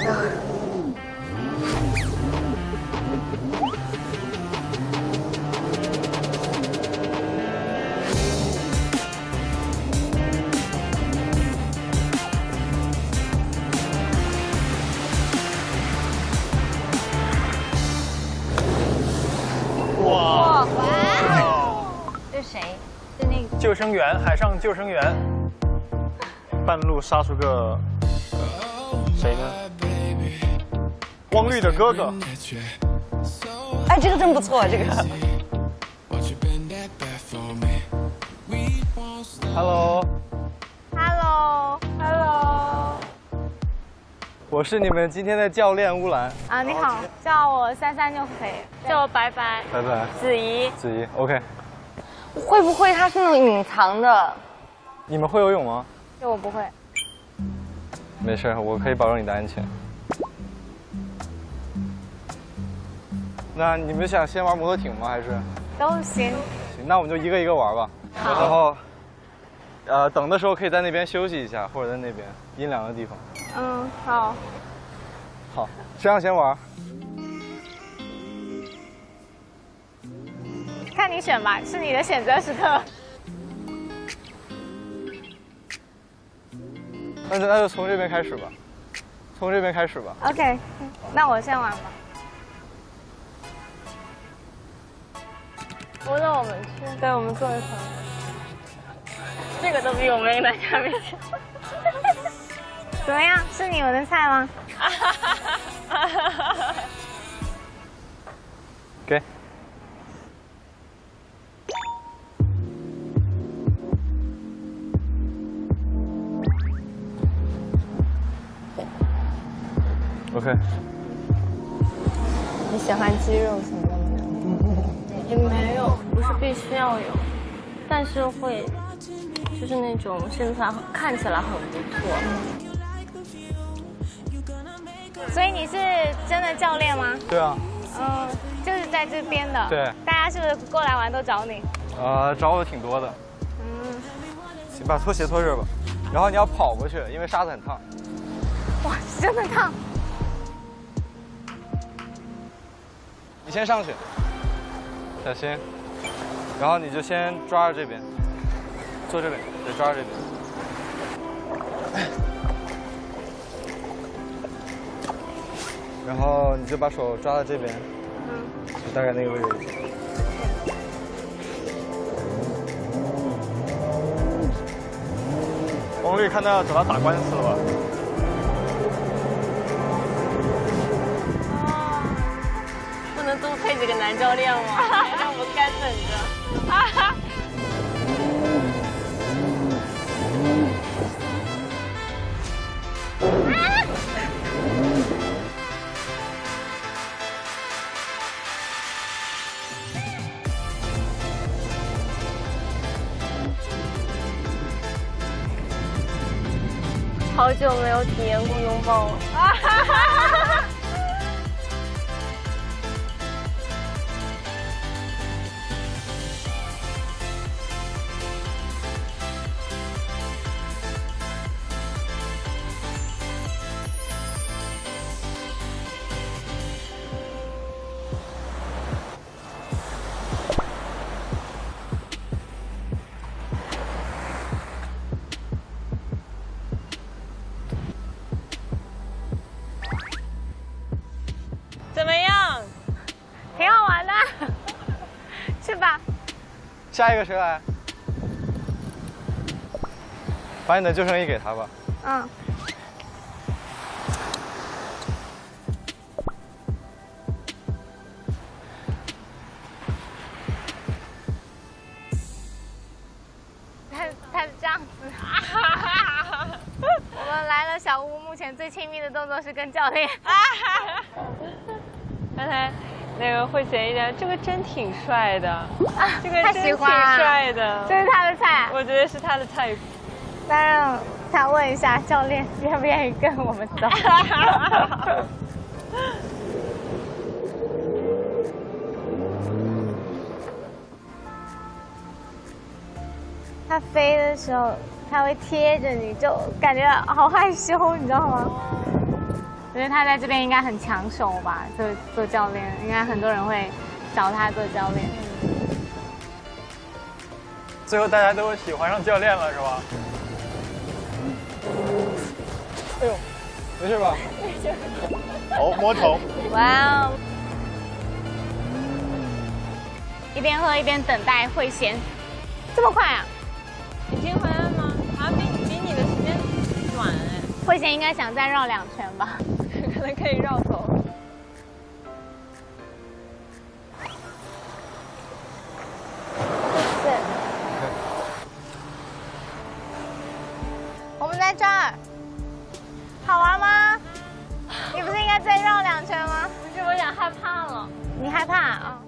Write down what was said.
哇哇这谁救生员海上救生员。半路杀出个谁呢？汪绿的哥哥。哎，这个真不错，这个。Hello，，Hello，Hello，我是你们今天的教练乌兰。啊，你好，叫我三三就可以，叫我白白，白白，子怡，子怡，OK。会不会它是那种隐藏的？你们会游泳吗？这我不会。没事，我可以保证你的安全。那你们想先玩摩托艇吗？还是？都行。行，那我们就一个一个玩吧。然后，呃，等的时候可以在那边休息一下，或者在那边阴凉的地方。嗯，好。好，谁想先玩？看你选吧，是你的选择时刻。那就那就从这边开始吧，从这边开始吧。OK，那我先玩吧。我们去，对，我们坐一旁。这个都比我们难下面。怎么样？是你们的菜吗？给。OK。你喜欢鸡肉什么的吗？必须要有，但是会，就是那种身材看起来很不错。所以你是真的教练吗？对啊，嗯，就是在这边的。对大家是不是过来玩都找你？呃，找我挺多的。嗯，行，把拖鞋脱这吧。然后你要跑过去，因为沙子很烫。哇，真的烫。你先上去，小心。然后你就先抓着这边，坐这边，对，抓着这边。然后你就把手抓到这边，就大概那个位置。王绿看到要找他打官司了吧？能多配几个男教练吗？让我们干等着。好久没有体验过拥抱了。下一个谁来？把你的救生衣给他吧。嗯。他他是这样子。我们来了小屋，目前最亲密的动作是跟教练。刚 才那个慧贤一点，这个真挺帅的，这个他真挺帅的，这是他的菜。我觉得是他的菜。那让他问一下教练愿不愿意跟我们走。他飞的时候，他会贴着你，就感觉好害羞，你知道吗？我觉得他在这边应该很抢手吧，做做教练，应该很多人会找他做教练。最后大家都喜欢上教练了，是吧？哎呦，没事吧？哦，摸头。哇哦！一边喝一边等待慧贤。这么快啊？已经回来了吗？好像比比你的时间短哎，慧贤应该想再绕两圈吧？可以绕走。对。我们在这儿，好玩吗？你不是应该再绕两圈吗？不是，我有点害怕了。你害怕啊？